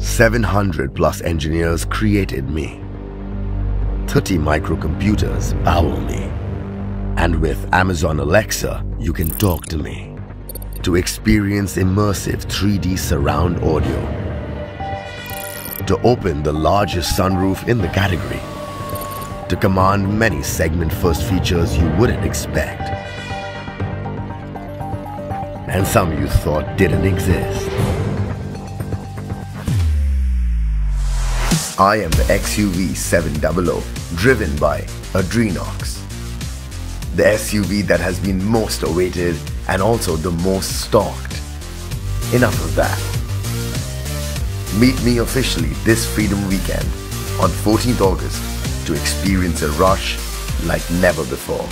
700 plus engineers created me. 30 microcomputers power me. And with Amazon Alexa, you can talk to me. To experience immersive 3D surround audio. To open the largest sunroof in the category. To command many segment first features you wouldn't expect. And some you thought didn't exist. I am the XUV 700 driven by Adrenox. The SUV that has been most awaited and also the most stalked. Enough of that. Meet me officially this Freedom Weekend on 14th August to experience a rush like never before.